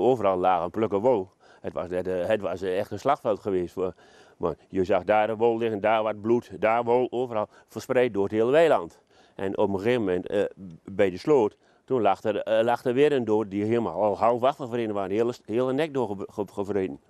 overal lagen plukken wol. Het was, eh, het was eh, echt een slagveld geweest. Voor, maar je zag daar de wol liggen, daar wat bloed, daar wol, overal verspreid door het hele weiland. En op een gegeven moment eh, bij de sloot, toen lag er, lag weer een dood die helemaal al half achtervreden was, de hele, hele nek doorgevreden.